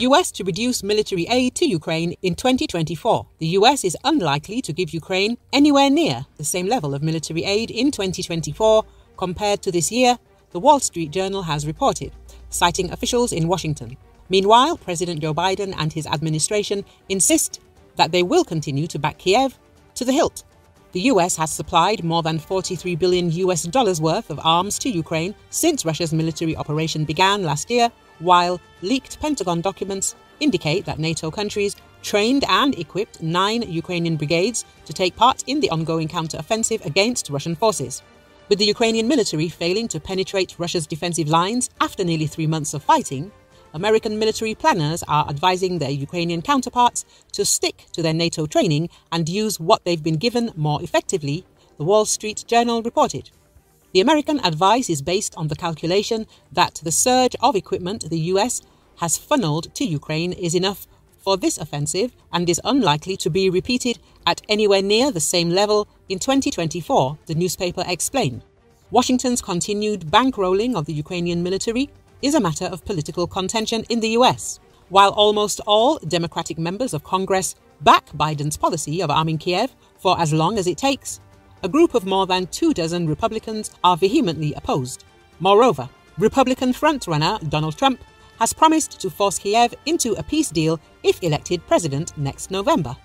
US to reduce military aid to Ukraine in 2024. The US is unlikely to give Ukraine anywhere near the same level of military aid in 2024 compared to this year, the Wall Street Journal has reported, citing officials in Washington. Meanwhile, President Joe Biden and his administration insist that they will continue to back Kiev to the hilt. The US has supplied more than 43 billion US dollars worth of arms to Ukraine since Russia's military operation began last year, while leaked Pentagon documents indicate that NATO countries trained and equipped nine Ukrainian brigades to take part in the ongoing counter-offensive against Russian forces. With the Ukrainian military failing to penetrate Russia's defensive lines after nearly three months of fighting, American military planners are advising their Ukrainian counterparts to stick to their NATO training and use what they've been given more effectively, the Wall Street Journal reported. The American advice is based on the calculation that the surge of equipment the US has funneled to Ukraine is enough for this offensive and is unlikely to be repeated at anywhere near the same level in 2024, the newspaper explained. Washington's continued bankrolling of the Ukrainian military is a matter of political contention in the US. While almost all Democratic members of Congress back Biden's policy of arming Kiev for as long as it takes, a group of more than two dozen Republicans are vehemently opposed. Moreover, Republican frontrunner Donald Trump has promised to force Kiev into a peace deal if elected president next November.